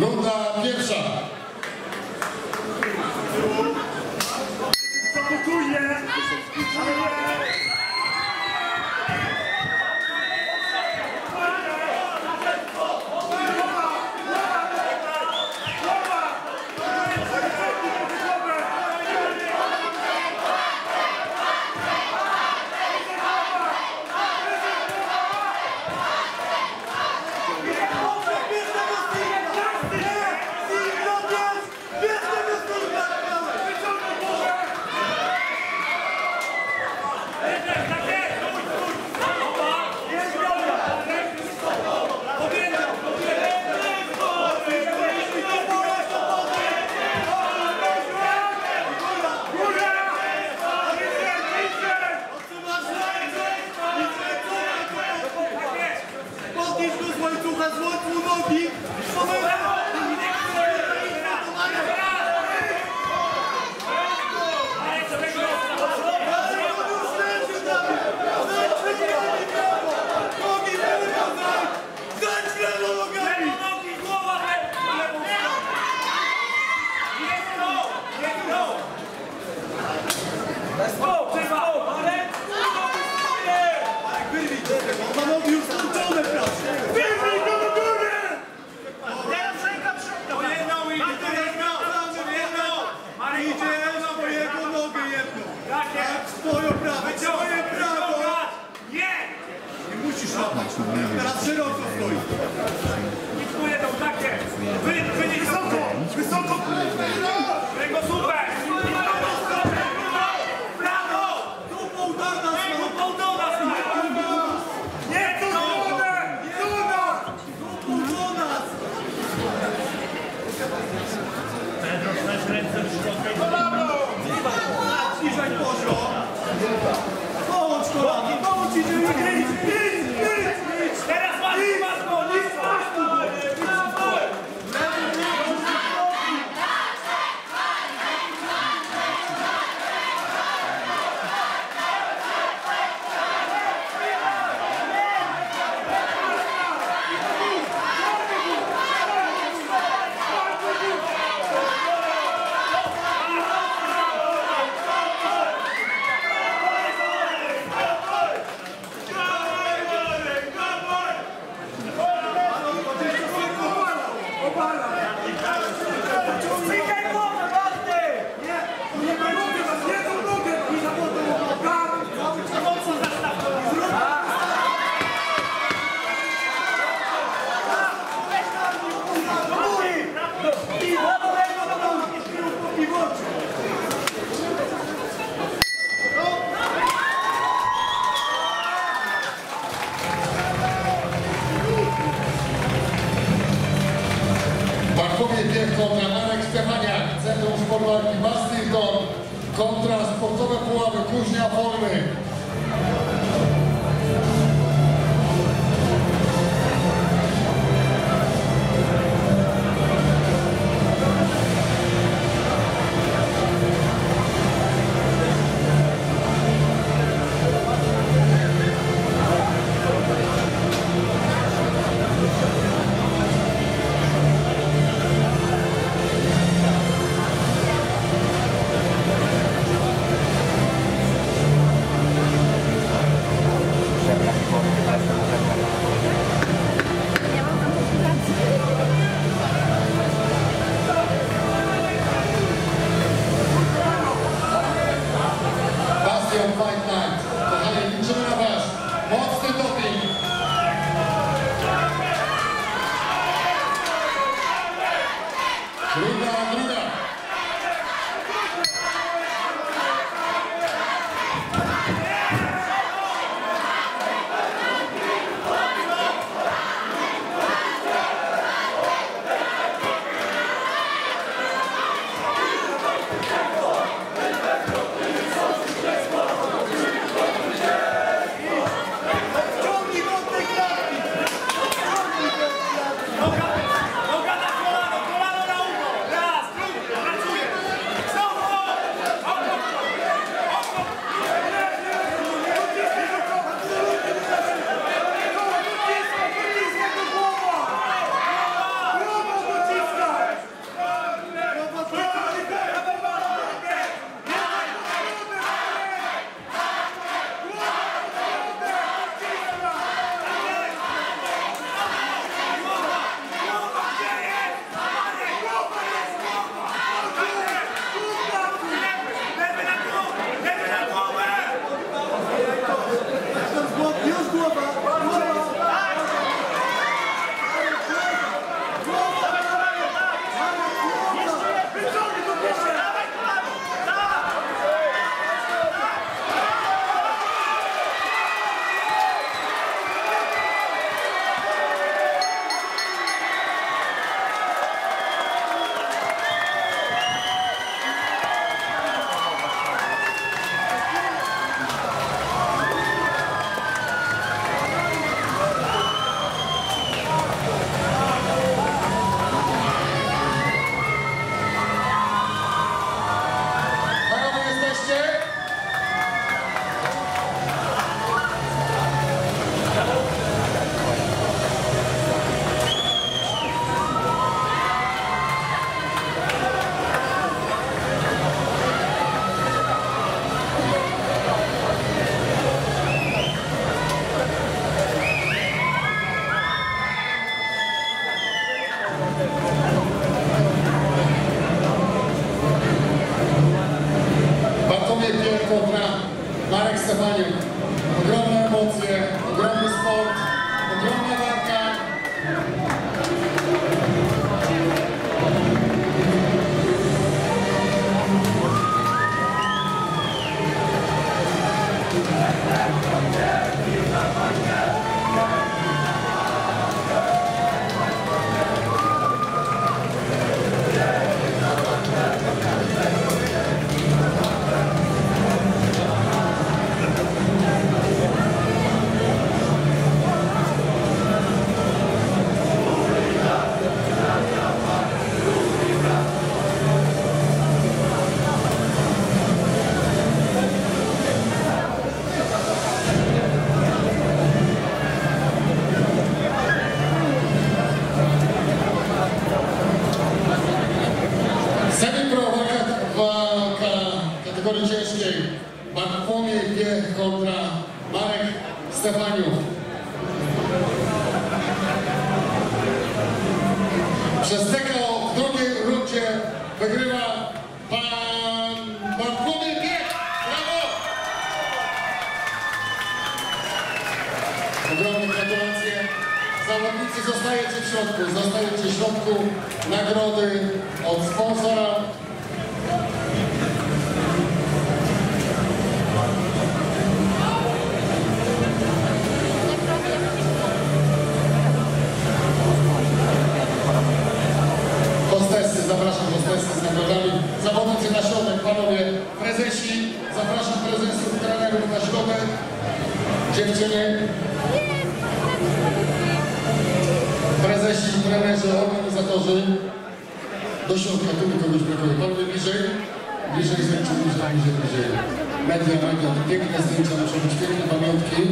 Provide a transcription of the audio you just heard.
Runda pierwsza. Zapokójnie! Teraz szeroko stój. Dziękuję, to takie. Wy, wysoko, wysoko. Kręgosłupem. Podlaki Bastington kontra Sportowe Puławy Kuźnia Formy. Kontra Marek Stefaniów. Przez TKO w drugiej rundzie wygrywa pan Bartłomiej Piech. Brawo! Ogromne gratulacje. Zawodnicy zostajecie w środku. Zostajecie w środku nagrody od sponsora trenerów na środek. Dziewczyny. Prezesi, trenerzy, organizatorzy. Do środka, tu kogoś brakuje. Panowie bliżej. Bliżej, bliżej, bliżej, bliżej. Media, media, piękne zdjęcia, muszą być piękne pamiątki.